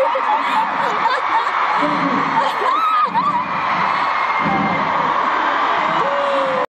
哈哈哈哈哈